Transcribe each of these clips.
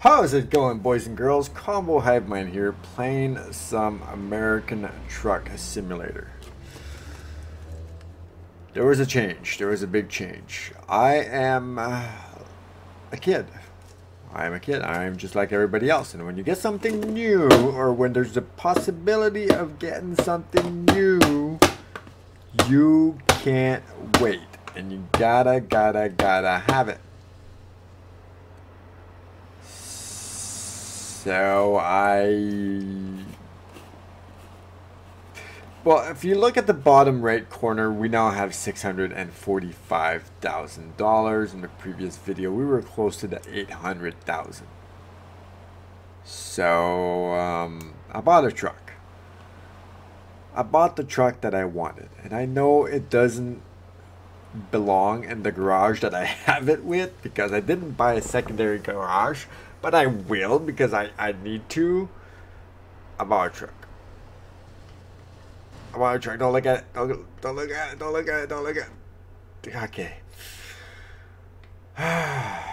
How's it going, boys and girls? Combo Hivemind here, playing some American Truck Simulator. There was a change. There was a big change. I am uh, a kid. I am a kid. I am just like everybody else. And when you get something new, or when there's a possibility of getting something new, you can't wait. And you gotta, gotta, gotta have it. So I... Well, if you look at the bottom right corner, we now have $645,000. In the previous video, we were close to the 800,000. So, um, I bought a truck. I bought the truck that I wanted. And I know it doesn't belong in the garage that I have it with because I didn't buy a secondary garage. But I will because I, I need to. I bought a truck. I bought a truck. Don't look at it. Don't, don't look at it. Don't look at it. Don't look at it. Okay.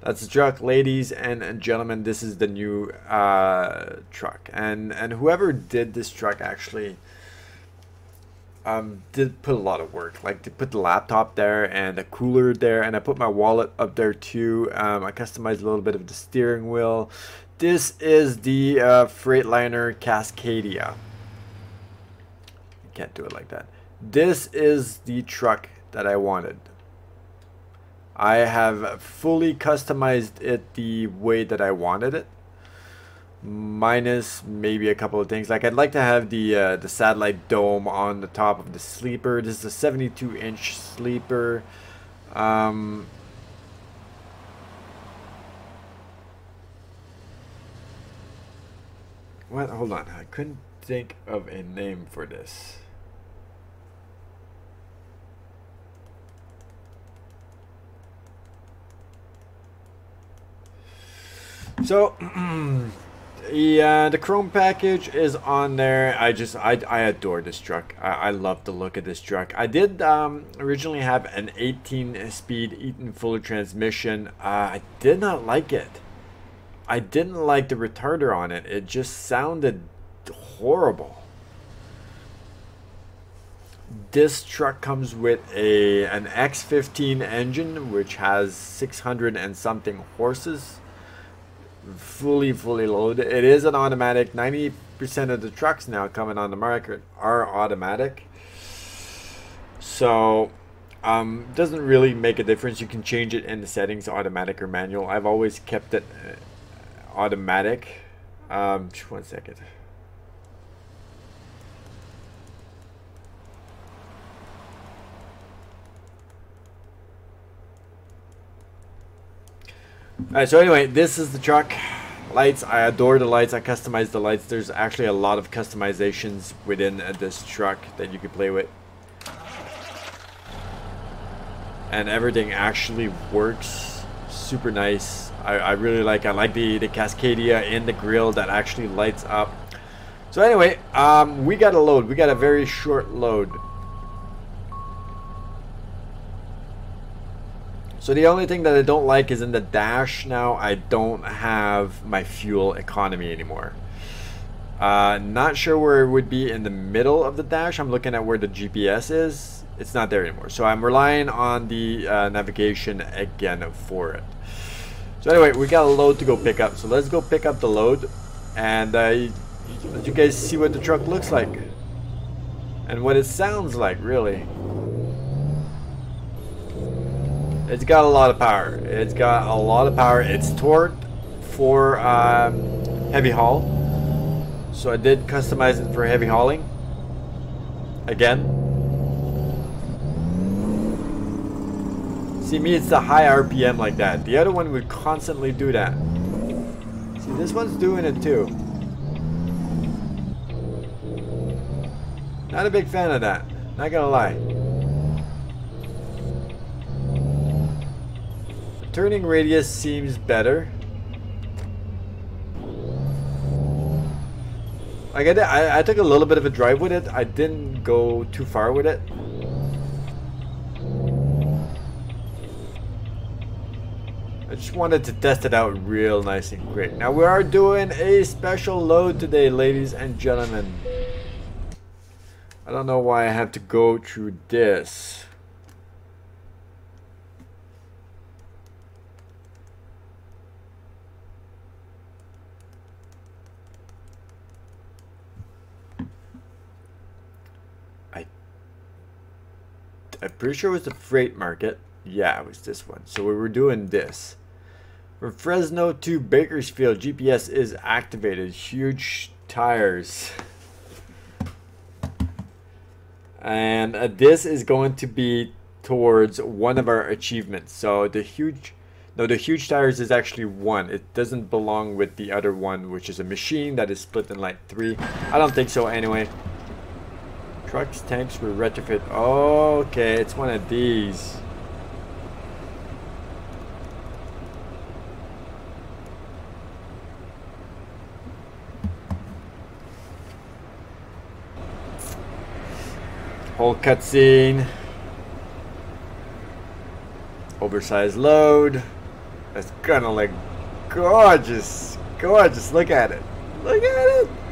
That's the truck, ladies and gentlemen. This is the new uh, truck, and and whoever did this truck actually um, did put a lot of work. Like to put the laptop there and the cooler there, and I put my wallet up there too. Um, I customized a little bit of the steering wheel. This is the uh, Freightliner Cascadia. I can't do it like that. This is the truck that I wanted. I have fully customized it the way that I wanted it minus maybe a couple of things. Like I'd like to have the uh, the satellite dome on the top of the sleeper. This is a 72 inch sleeper. Um, what? Hold on. I couldn't think of a name for this. So Yeah, the chrome package is on there. I just, I, I adore this truck. I, I love the look of this truck. I did um, originally have an 18-speed Eaton Fuller transmission. Uh, I did not like it. I didn't like the retarder on it. It just sounded horrible. This truck comes with a an X15 engine, which has 600 and something horses fully fully loaded. It is an automatic. 90 percent of the trucks now coming on the market are automatic. So um, doesn't really make a difference. You can change it in the settings automatic or manual. I've always kept it uh, automatic. Um, one second Alright, so anyway, this is the truck. Lights, I adore the lights. I customize the lights. There's actually a lot of customizations within uh, this truck that you can play with. And everything actually works super nice. I, I really like I like the, the Cascadia in the grill that actually lights up. So anyway, um, we got a load. We got a very short load. So the only thing that I don't like is in the dash now I don't have my fuel economy anymore. Uh, not sure where it would be in the middle of the dash. I'm looking at where the GPS is. It's not there anymore. So I'm relying on the uh, navigation again for it. So anyway, we got a load to go pick up. So let's go pick up the load and uh, let you guys see what the truck looks like and what it sounds like really. It's got a lot of power. It's got a lot of power. It's torqued for um, heavy haul. So I did customize it for heavy hauling. Again. See me, it's the high RPM like that. The other one would constantly do that. See, this one's doing it too. Not a big fan of that. Not gonna lie. Turning radius seems better. I, did, I, I took a little bit of a drive with it. I didn't go too far with it. I just wanted to test it out real nice and quick. Now we are doing a special load today, ladies and gentlemen. I don't know why I have to go through this. I'm pretty sure it was the freight market. Yeah, it was this one. So we were doing this. From Fresno to Bakersfield, GPS is activated. Huge tires. And uh, this is going to be towards one of our achievements. So the huge, no, the huge tires is actually one. It doesn't belong with the other one, which is a machine that is split in like three. I don't think so anyway. Trucks, tanks were retrofit. Okay, it's one of these. Whole cutscene. Oversized load. That's gonna look gorgeous. Gorgeous. Look at it. Look at it.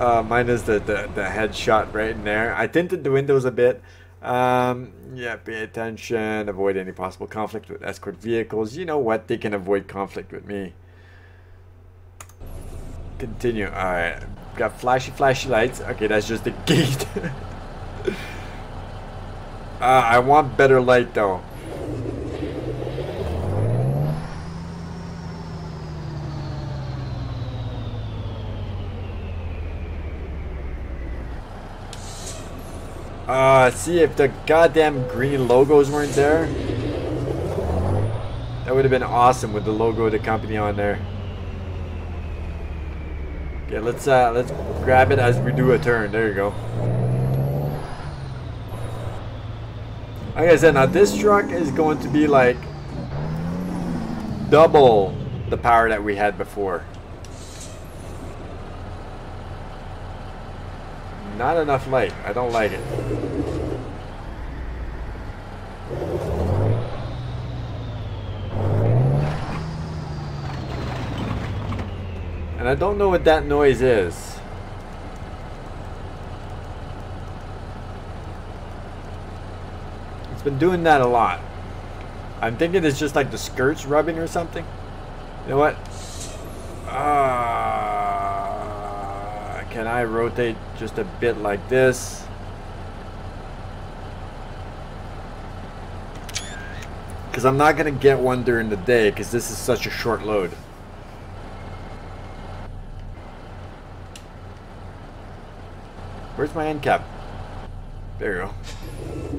Uh, mine is the, the, the headshot right in there. I tinted the windows a bit. Um, yeah, pay attention. Avoid any possible conflict with escort vehicles. You know what? They can avoid conflict with me. Continue. Alright. Got flashy, flashy lights. Okay, that's just the gate. uh, I want better light though. Uh, see if the goddamn green logos weren't there. That would have been awesome with the logo of the company on there. Okay, let's uh, let's grab it as we do a turn. There you go. Like I said, now this truck is going to be like double the power that we had before. Not enough light. I don't like it. And I don't know what that noise is. It's been doing that a lot. I'm thinking it's just like the skirts rubbing or something. You know what? Uh, can I rotate just a bit like this? Because I'm not going to get one during the day because this is such a short load. Where's my end cap? There you go.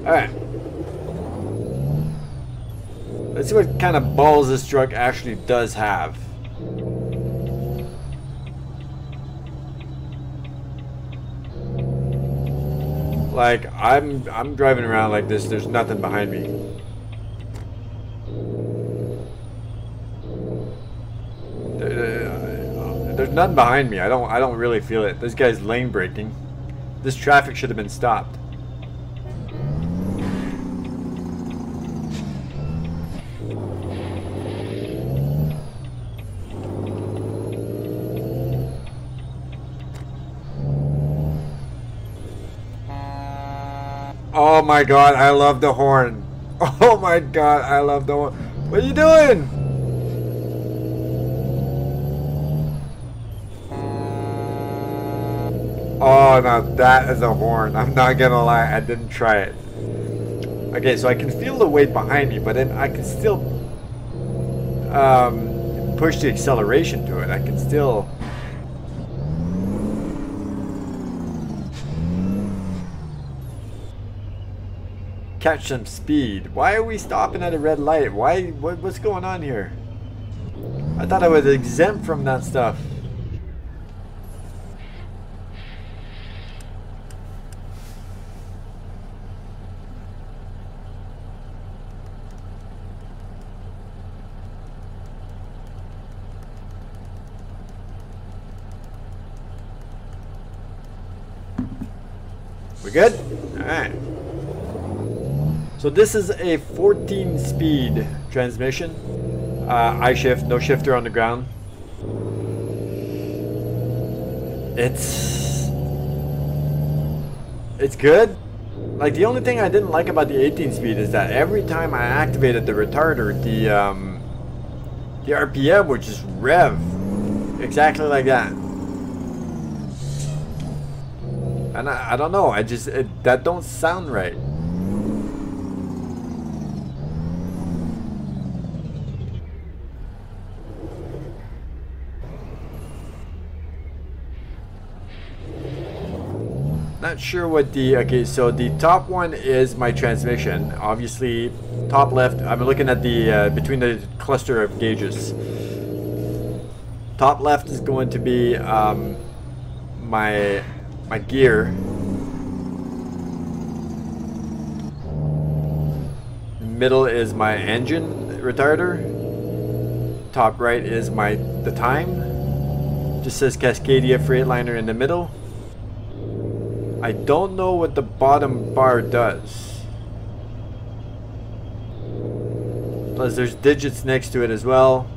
Alright. Let's see what kind of balls this truck actually does have. Like, I'm, I'm driving around like this, there's nothing behind me. There's nothing behind me. I don't, I don't really feel it. This guy's lane braking. This traffic should have been stopped. Oh my god, I love the horn. Oh my god, I love the horn. What are you doing? Oh, now that is a horn. I'm not gonna lie, I didn't try it. Okay, so I can feel the weight behind me, but then I can still um, push the acceleration to it. I can still catch some speed. Why are we stopping at a red light? Why? What, what's going on here? I thought I was exempt from that stuff. We good? Alright. So this is a 14 speed transmission. Uh, I shift, no shifter on the ground. It's it's good. Like the only thing I didn't like about the 18 speed is that every time I activated the retarder, the um, the RPM would just rev exactly like that. And I, I don't know, I just it, that don't sound right. not sure what the okay so the top one is my transmission obviously top left I'm looking at the uh, between the cluster of gauges top left is going to be um, my my gear middle is my engine retarder top right is my the time just says Cascadia Freightliner in the middle I don't know what the bottom bar does. Plus there's digits next to it as well.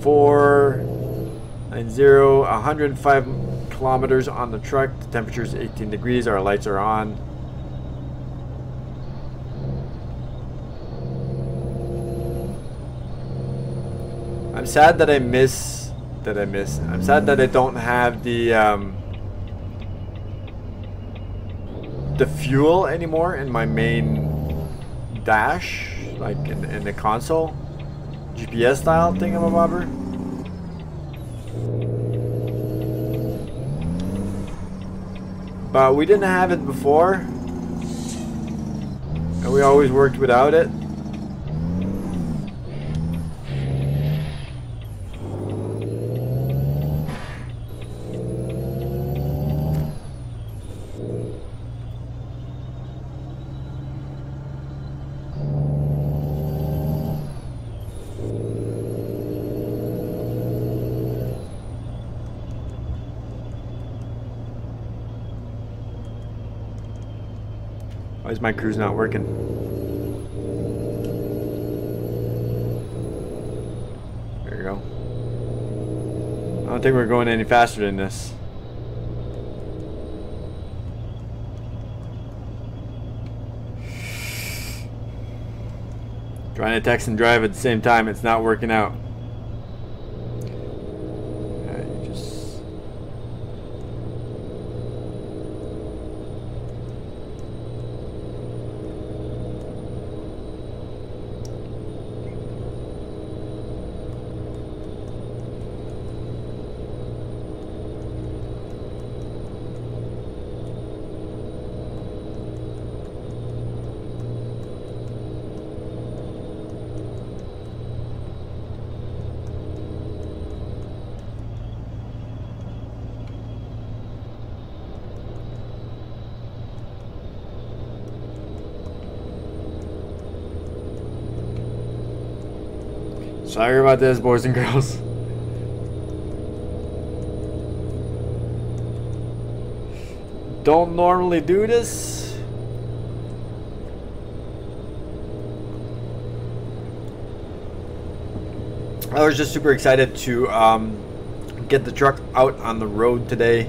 490, 105 kilometers on the truck. The temperature is 18 degrees. Our lights are on. I'm sad that I miss that I miss. I'm sad that I don't have the um, the fuel anymore in my main dash, like in, in the console. GPS style thingamabobber. But we didn't have it before. And we always worked without it. Why is my cruise not working? There you go. I don't think we're going any faster than this. Trying to text and drive at the same time, it's not working out. Sorry about this, boys and girls. Don't normally do this. I was just super excited to um, get the truck out on the road today.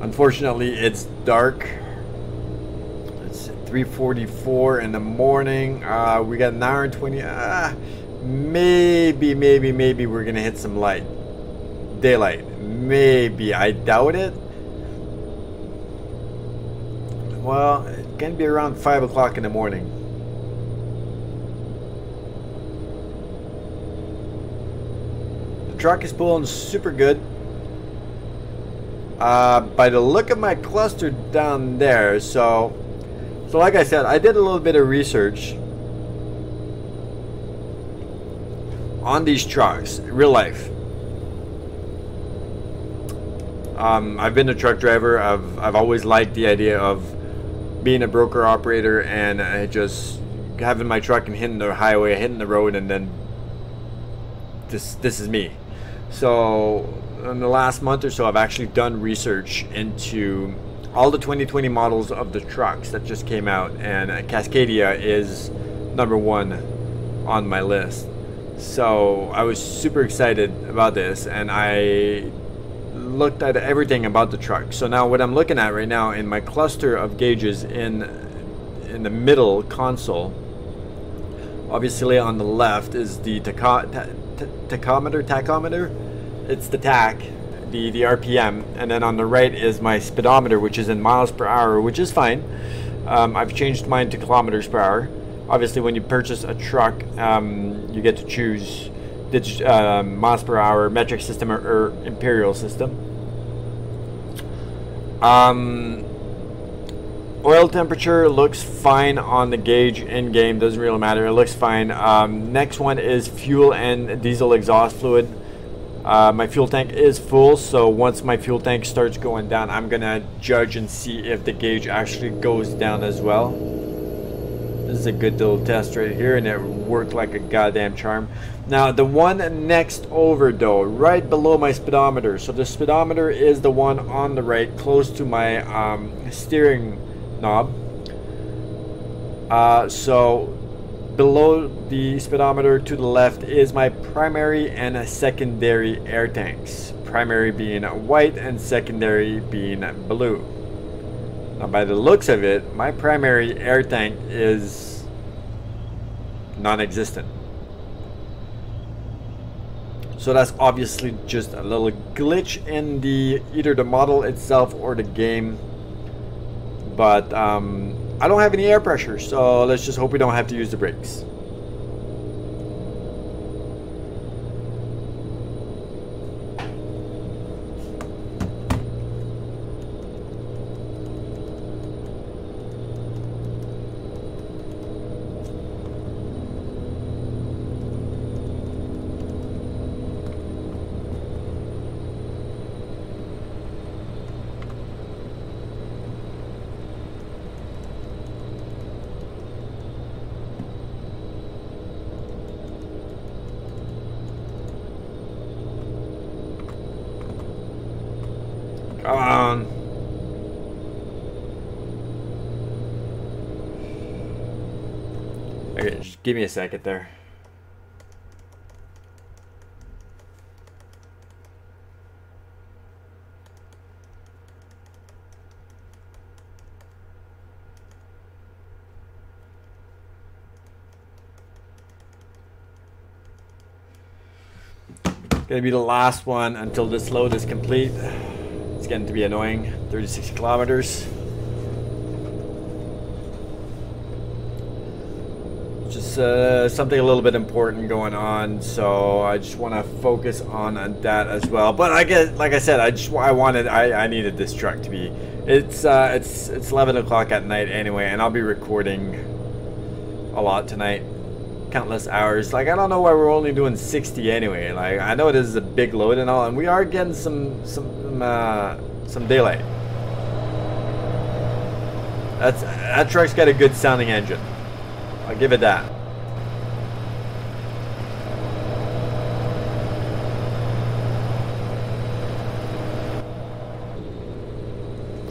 Unfortunately, it's dark. It's 3:44 in the morning. Uh, we got an hour and 20. Uh, maybe, maybe, maybe we're gonna hit some light. Daylight. Maybe. I doubt it. Well, it's gonna be around 5 o'clock in the morning. The truck is pulling super good. Uh, by the look of my cluster down there, so... So like I said, I did a little bit of research on these trucks, real life. Um, I've been a truck driver. I've I've always liked the idea of being a broker operator and uh, just having my truck and hitting the highway, hitting the road, and then this this is me. So in the last month or so, I've actually done research into all the 2020 models of the trucks that just came out, and Cascadia is number one on my list. So I was super excited about this and I looked at everything about the truck. So now what I'm looking at right now in my cluster of gauges in in the middle console, obviously on the left is the tachometer, tachometer. It's the tach, the, the RPM, and then on the right is my speedometer, which is in miles per hour, which is fine. Um, I've changed mine to kilometers per hour. Obviously, when you purchase a truck, um, you get to choose uh, miles per hour, metric system, or, or imperial system. Um, oil temperature looks fine on the gauge in game, doesn't really matter, it looks fine. Um, next one is fuel and diesel exhaust fluid. Uh, my fuel tank is full, so once my fuel tank starts going down, I'm gonna judge and see if the gauge actually goes down as well. This is a good little test right here, and it worked like a goddamn charm. Now, the one next over, though, right below my speedometer. So the speedometer is the one on the right, close to my um, steering knob. Uh, so below the speedometer to the left is my primary and secondary air tanks. Primary being white and secondary being blue. Now by the looks of it, my primary air tank is non-existent. So that's obviously just a little glitch in the either the model itself or the game. But um, I don't have any air pressure, so let's just hope we don't have to use the brakes. Come on. Okay, just give me a second there. Gonna be the last one until this load is complete getting to be annoying. 36 kilometers. Just uh, something a little bit important going on, so I just want to focus on, that as well. But I get, like I said, I just I wanted I, I needed this truck to be. It's uh, it's it's 11 o'clock at night anyway, and I'll be recording a lot tonight countless hours. Like, I don't know why we're only doing 60 anyway. Like, I know this is a big load and all, and we are getting some, some, uh, some daylight. That's, that truck's got a good sounding engine. I'll give it that.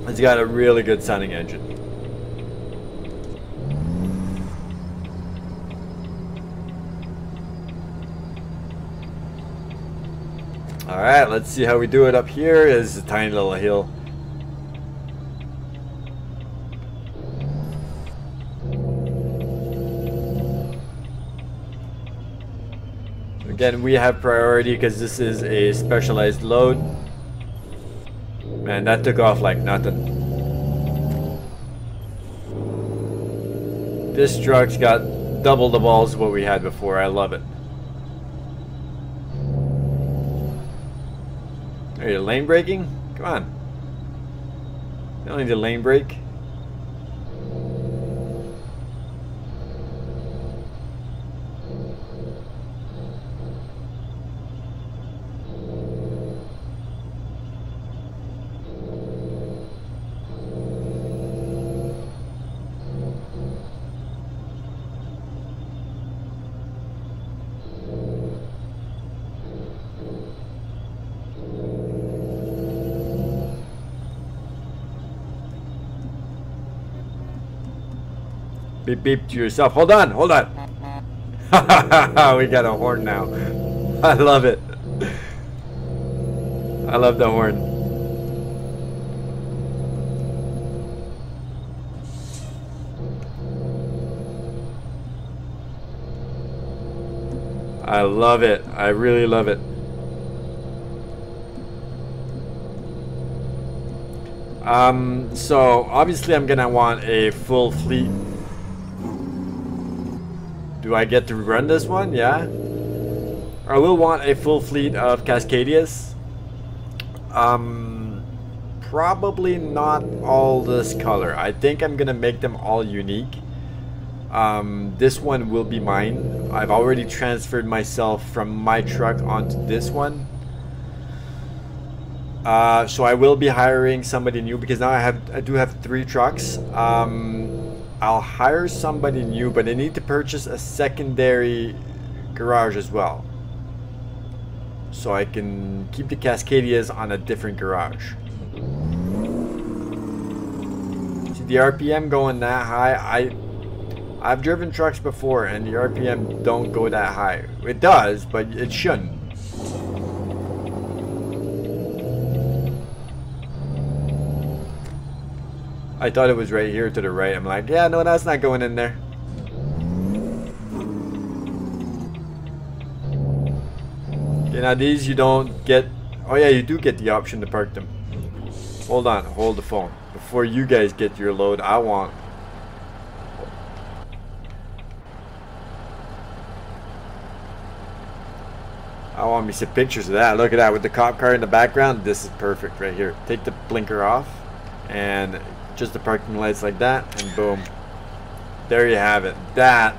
It's got a really good sounding engine. Alright, let's see how we do it up here. Is a tiny little hill. Again, we have priority because this is a specialized load. Man, that took off like nothing. This truck's got double the balls of what we had before. I love it. Are you lane braking? Come on. You don't need a lane brake. Beep beep to yourself. Hold on, hold on. we got a horn now. I love it. I love the horn. I love it. I really love it. Um, so obviously I'm gonna want a full fleet. Do I get to run this one? Yeah. I will want a full fleet of Cascadias. Um, probably not all this color. I think I'm gonna make them all unique. Um, this one will be mine. I've already transferred myself from my truck onto this one. Uh, so I will be hiring somebody new because now I have I do have three trucks. Um, I'll hire somebody new, but I need to purchase a secondary garage as well. So I can keep the Cascadias on a different garage. See the RPM going that high, I I've driven trucks before and the RPM don't go that high. It does, but it shouldn't. I thought it was right here to the right. I'm like, yeah, no, that's not going in there. Okay, now these you don't get... Oh yeah, you do get the option to park them. Hold on, hold the phone. Before you guys get your load, I want I want me some pictures of that. Look at that with the cop car in the background. This is perfect right here. Take the blinker off and just the parking lights like that and boom. There you have it. That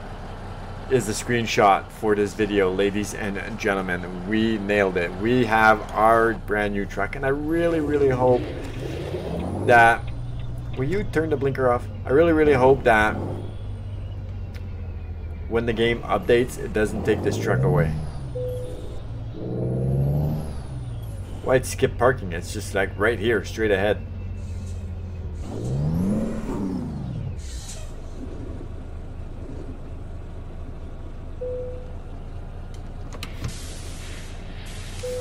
is the screenshot for this video, ladies and gentlemen. We nailed it. We have our brand new truck and I really, really hope that... Will you turn the blinker off? I really, really hope that when the game updates, it doesn't take this truck away. Why'd skip parking? It's just like right here, straight ahead.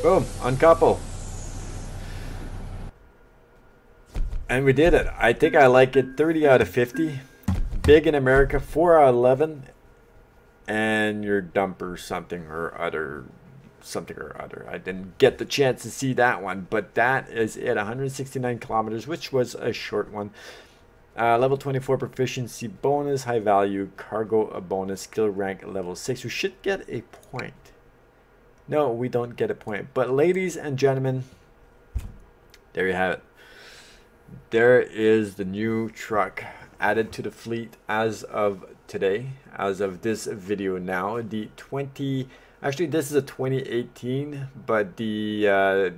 Boom, uncouple. And we did it. I think I like it 30 out of 50. Big in America, 4 out of 11. And your dumper something or other something or other. I didn't get the chance to see that one, but that is it. 169 kilometers, which was a short one. Uh, level 24 proficiency bonus, high value, cargo a bonus, skill rank level 6. We should get a point. No, we don't get a point. But ladies and gentlemen, there you have it. There is the new truck added to the fleet as of today, as of this video now. The 20 Actually, this is a 2018, but the uh,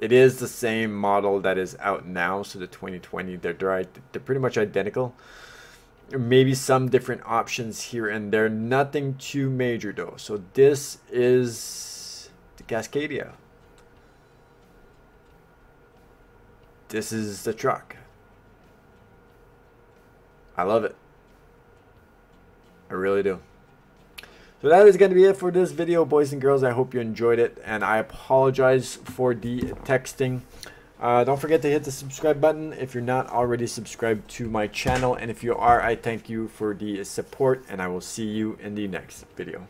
it is the same model that is out now. So the 2020, they're they're pretty much identical. Maybe some different options here and there. Nothing too major though. So this is Cascadia. This is the truck. I love it. I really do. So that is going to be it for this video, boys and girls. I hope you enjoyed it, and I apologize for the texting. Uh, don't forget to hit the subscribe button if you're not already subscribed to my channel, and if you are, I thank you for the support, and I will see you in the next video.